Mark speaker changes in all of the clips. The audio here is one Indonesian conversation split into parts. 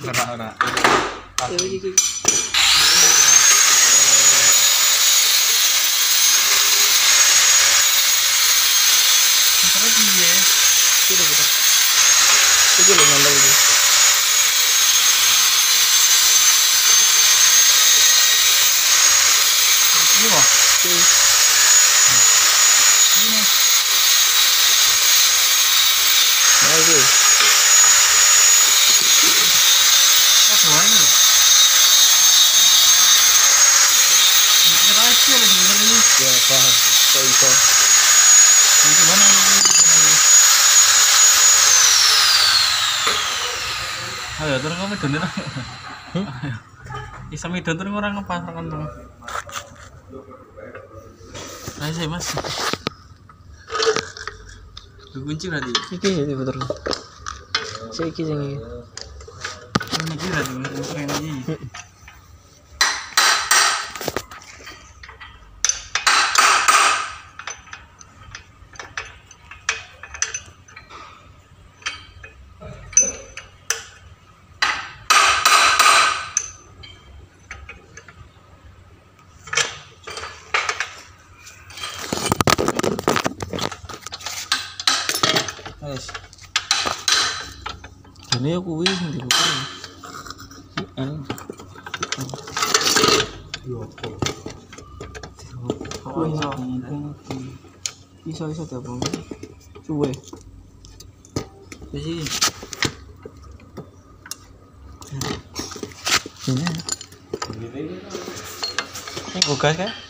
Speaker 1: ora ora
Speaker 2: Ya iki
Speaker 1: terus piye
Speaker 2: Iki lho. Iki lho iki.
Speaker 1: ini kok
Speaker 2: Iki.
Speaker 1: ini
Speaker 2: Nah iki.
Speaker 1: kok doang ini kita aja lagi bener ini
Speaker 2: Ya paham. Kok iso.
Speaker 1: ini gimana ini ayo terus kamu donir
Speaker 2: Hmm?
Speaker 1: bisa midon terus orang ngepas kan tuh ayo sih mas. Kunci berarti.
Speaker 2: Iki iki putar. Si iki sing iki.
Speaker 1: ini berarti keren aja
Speaker 2: nếu cô biết thì cô biết ăn. Ôi sao đi sao đi
Speaker 1: sao tập
Speaker 2: bóng. Chú về. Cái gì? Nhìn này. Cái của
Speaker 1: cái cái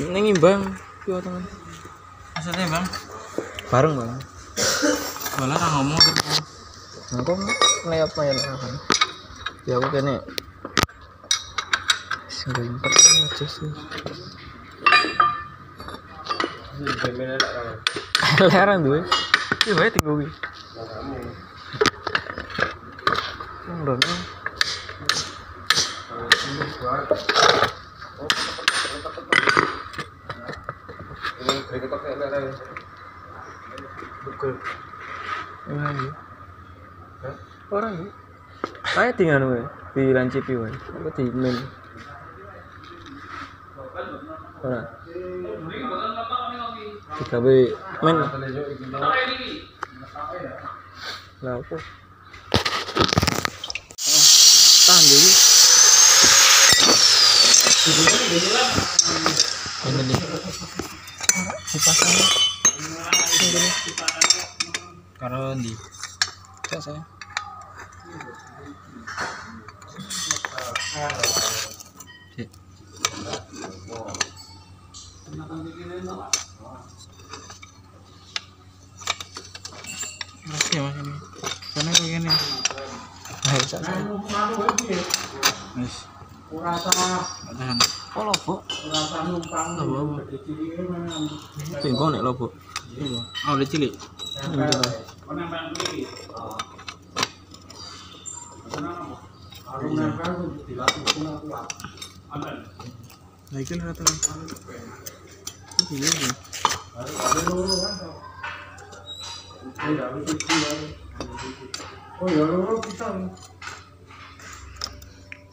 Speaker 2: Ini imbang. Yo teman.
Speaker 1: Maksudnya bang,
Speaker 2: Bareng bang.
Speaker 1: bola orang ngomong.
Speaker 2: Nah, kok ngelay apa ya kan? Ya aku kene. Single empat aja sih. Leran duwe. Iki wae tinggal kuwi. Ngono. Orang ya. Ya. Kayak tinggal gue di lancipi wae. Apa di men. Ora. Digawe men. Lah apa? Ini nih. Dipasang.
Speaker 1: Ndi?
Speaker 2: Cek saya.
Speaker 1: Masih ya. Karena kayak gini.
Speaker 2: Ayo, cek saya.
Speaker 1: Wis. Tahan.
Speaker 2: Oh, lobo.
Speaker 1: Apa apa?
Speaker 2: Tinggal nek lobo.
Speaker 1: Iya. Oh, udah cilik. Nah, iki rata Iki iya. iya.
Speaker 3: Oh ya, loro bisa.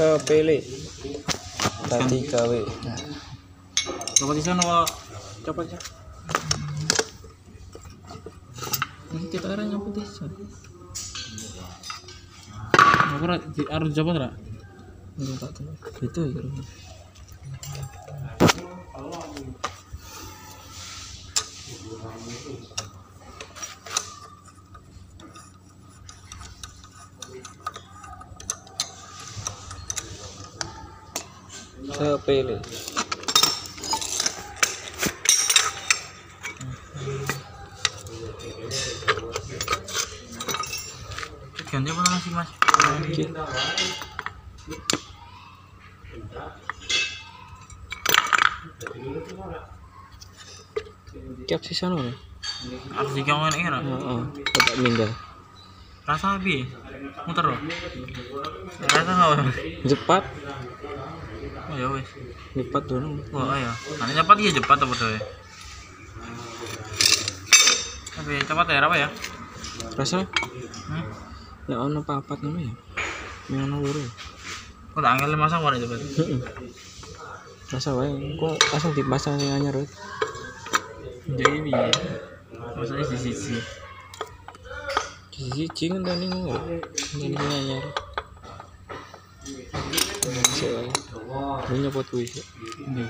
Speaker 2: sepele. Tadi gawe.
Speaker 1: Coba di sana
Speaker 2: coba aja
Speaker 1: Ini kita arah nyapa di sana. Di harus coba
Speaker 2: enggak gitu ya sepele
Speaker 1: Ganti apa nasi Mas?
Speaker 2: Oke. Kiap sisa no.
Speaker 1: Harus digawain ini ra.
Speaker 2: Heeh. Mindah.
Speaker 1: Rasa abi. Muter loh. Rasa Mas?
Speaker 2: Cepat.
Speaker 1: Oh ya wes.
Speaker 2: Cepat dulu.
Speaker 1: Oh iya. Nanti cepat iya cepat apa tuh? Tapi cepat ya apa ya?
Speaker 2: Rasa
Speaker 1: Hmm?
Speaker 2: nek ono papat ngono ya. Yang ono loro. ya?
Speaker 1: Kok tak angel masang warna cepat?
Speaker 2: Rasa wae kok langsung dipasang yang anyar. weh.
Speaker 1: Jadi bi. Maksudnya di sisi.
Speaker 2: Di siji kan tadi ngono. Ini anyar. Bisa wae. Ini nyopot sih.
Speaker 1: Ini.